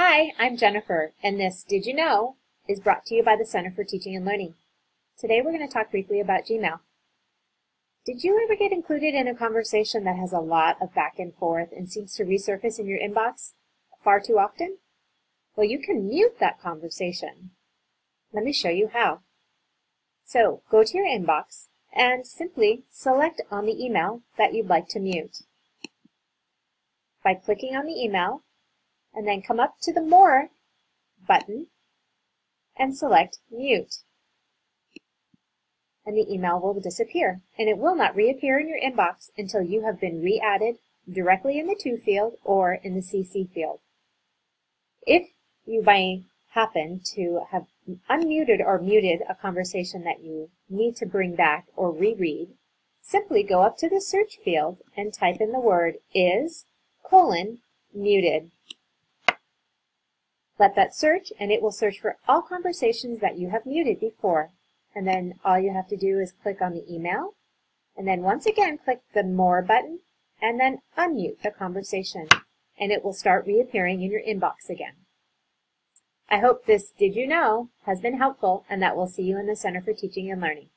Hi, I'm Jennifer, and this Did You Know is brought to you by the Center for Teaching and Learning. Today we're going to talk briefly about Gmail. Did you ever get included in a conversation that has a lot of back and forth and seems to resurface in your inbox far too often? Well, you can mute that conversation. Let me show you how. So, go to your inbox and simply select on the email that you'd like to mute. By clicking on the email, and then come up to the More button and select Mute. And the email will disappear, and it will not reappear in your inbox until you have been re-added directly in the To field or in the CC field. If you by happen to have unmuted or muted a conversation that you need to bring back or reread, simply go up to the search field and type in the word is colon muted. Let that search and it will search for all conversations that you have muted before. And then all you have to do is click on the email and then once again click the more button and then unmute the conversation and it will start reappearing in your inbox again. I hope this Did You Know has been helpful and that we'll see you in the Center for Teaching and Learning.